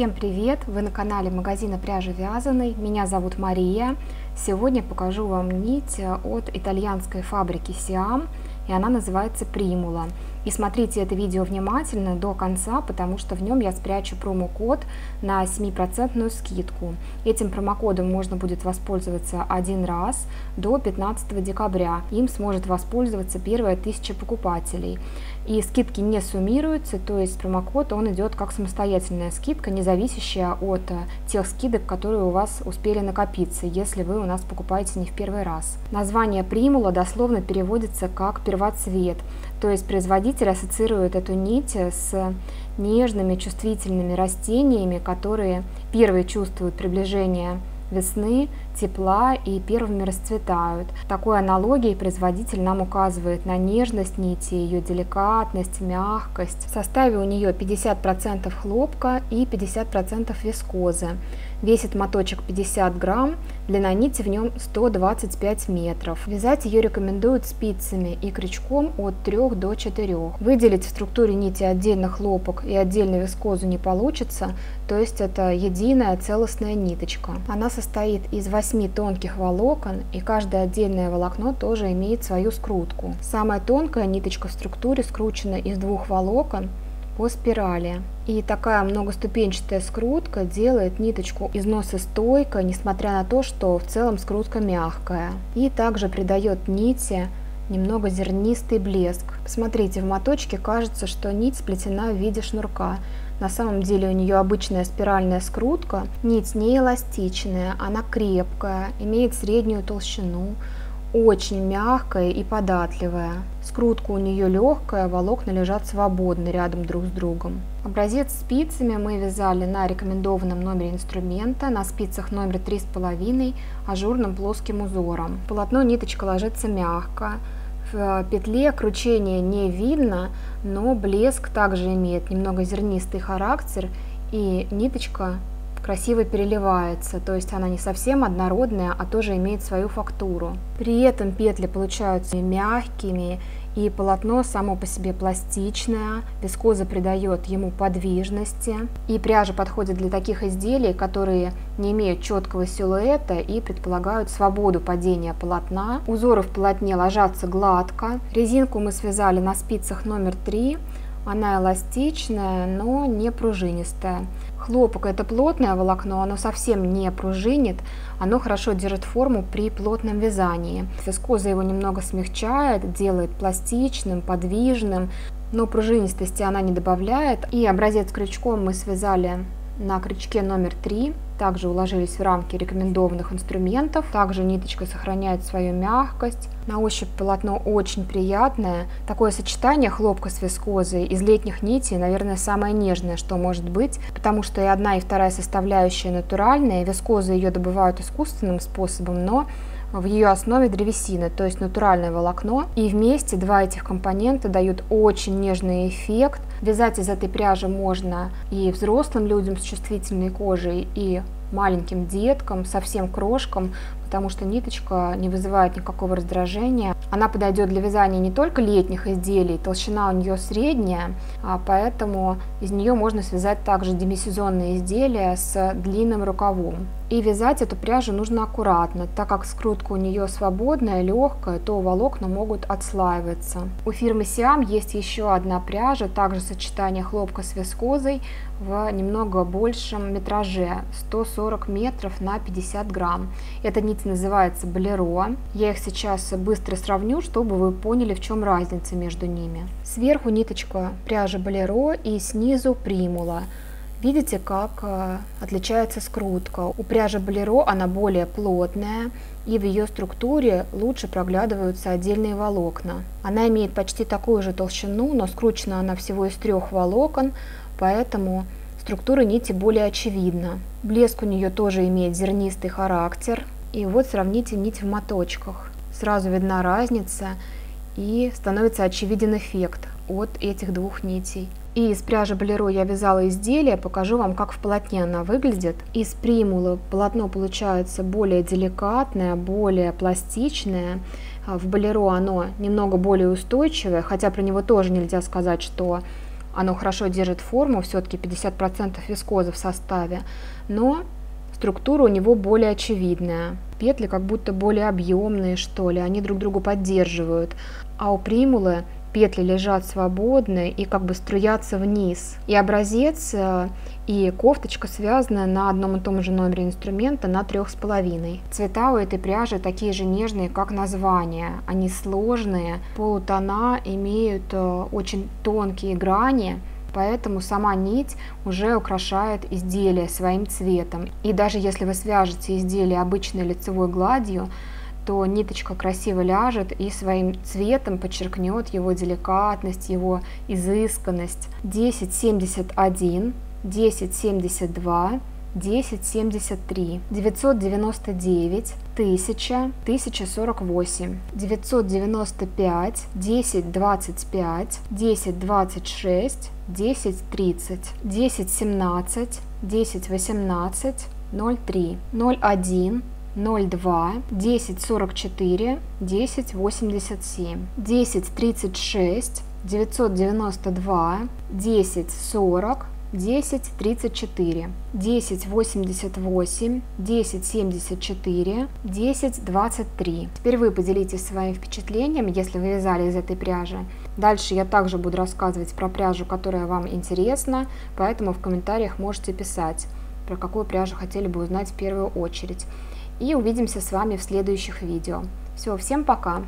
Всем привет! Вы на канале магазина пряжи вязаной. Меня зовут Мария. Сегодня покажу вам нить от итальянской фабрики Siam, и она называется Примула. И смотрите это видео внимательно до конца, потому что в нем я спрячу промокод на 7% скидку. Этим промокодом можно будет воспользоваться один раз до 15 декабря. Им сможет воспользоваться первая тысяча покупателей. И скидки не суммируются, то есть промокод он идет как самостоятельная скидка, не зависящая от э, тех скидок, которые у вас успели накопиться, если вы у нас покупаете не в первый раз. Название примула дословно переводится как первоцвет, то есть производитель ассоциирует эту нить с нежными чувствительными растениями, которые первые чувствуют приближение весны, тепла и первыми расцветают. Такой аналогией производитель нам указывает на нежность нити, ее деликатность, мягкость. В составе у нее 50% хлопка и 50% вискозы. Весит моточек 50 грамм, длина нити в нем 125 метров. Вязать ее рекомендуют спицами и крючком от 3 до 4. Выделить в структуре нити отдельно хлопок и отдельно вискозу не получится, то есть это единая целостная ниточка. Она состоит из 8 тонких волокон и каждое отдельное волокно тоже имеет свою скрутку. Самая тонкая ниточка в структуре скручена из двух волокон, по спирали. И такая многоступенчатая скрутка делает ниточку износостойкой, несмотря на то, что в целом скрутка мягкая. И также придает нити немного зернистый блеск. Посмотрите, в моточке кажется, что нить сплетена в виде шнурка. На самом деле у нее обычная спиральная скрутка. Нить не эластичная, она крепкая, имеет среднюю толщину, очень мягкая и податливая. Скрутка у нее легкая, волокна лежат свободно рядом друг с другом. Образец спицами мы вязали на рекомендованном номере инструмента, на спицах номер 3,5 ажурным плоским узором. Полотно ниточка ложится мягко, в петле кручения не видно, но блеск также имеет немного зернистый характер и ниточка красиво переливается, то есть она не совсем однородная, а тоже имеет свою фактуру. При этом петли получаются мягкими, и полотно само по себе пластичное, вискоза придает ему подвижности, и пряжа подходит для таких изделий, которые не имеют четкого силуэта и предполагают свободу падения полотна. Узоры в полотне ложатся гладко. Резинку мы связали на спицах номер 3, она эластичная, но не пружинистая. Хлопок это плотное волокно, оно совсем не пружинит, оно хорошо держит форму при плотном вязании. Вискоза его немного смягчает, делает пластичным, подвижным, но пружинистости она не добавляет. И образец крючком мы связали на крючке номер 3 также уложились в рамки рекомендованных инструментов. Также ниточка сохраняет свою мягкость. На ощупь полотно очень приятное. Такое сочетание хлопка с вискозой из летних нитей, наверное, самое нежное, что может быть, потому что и одна, и вторая составляющая натуральная. Вискоза ее добывают искусственным способом, но в ее основе древесина, то есть натуральное волокно. И вместе два этих компонента дают очень нежный эффект. Вязать из этой пряжи можно и взрослым людям с чувствительной кожей, и маленьким деткам, совсем крошкам, потому что ниточка не вызывает никакого раздражения. Она подойдет для вязания не только летних изделий, толщина у нее средняя, а поэтому из нее можно связать также демисезонные изделия с длинным рукавом. И вязать эту пряжу нужно аккуратно, так как скрутка у нее свободная, легкая, то волокна могут отслаиваться. У фирмы Siam есть еще одна пряжа, также сочетание хлопка с вискозой в немного большем метраже, 140 метров на 50 грамм. Эта нить называется Болеро. Я их сейчас быстро сравню, чтобы вы поняли, в чем разница между ними. Сверху ниточка пряжи Болеро и снизу примула. Видите, как э, отличается скрутка. У пряжи Болеро она более плотная, и в ее структуре лучше проглядываются отдельные волокна. Она имеет почти такую же толщину, но скручена она всего из трех волокон, поэтому структура нити более очевидна. Блеск у нее тоже имеет зернистый характер. И вот сравните нить в моточках. Сразу видна разница и становится очевиден эффект от этих двух нитей. И из пряжи Болеро я вязала изделие, покажу вам, как в полотне она выглядит. Из примулы полотно получается более деликатное, более пластичное. А в Болеро оно немного более устойчивое, хотя про него тоже нельзя сказать, что оно хорошо держит форму, все-таки 50% вискозы в составе, но структура у него более очевидная. Петли как будто более объемные, что ли, они друг другу поддерживают. А у примулы петли лежат свободно и как бы струятся вниз. И образец э, и кофточка связаны на одном и том же номере инструмента на трех с половиной. Цвета у этой пряжи такие же нежные, как название. Они сложные, полутона имеют э, очень тонкие грани, Поэтому сама нить уже украшает изделие своим цветом. И даже если вы свяжете изделие обычной лицевой гладью, то ниточка красиво ляжет и своим цветом подчеркнет его деликатность, его изысканность. 1071, 1072, 1073, 999, 1000, 1048, 995, 1025, 1026, 1030, 1017, 1018, 03, 01, 02, 1044, 1087, 1036, 992, 1040, 1034, 1088, 1074, 1023. Теперь вы поделитесь своим впечатлением, если вы вязали из этой пряжи. Дальше я также буду рассказывать про пряжу, которая вам интересна, поэтому в комментариях можете писать, про какую пряжу хотели бы узнать в первую очередь и увидимся с вами в следующих видео. Все, всем пока!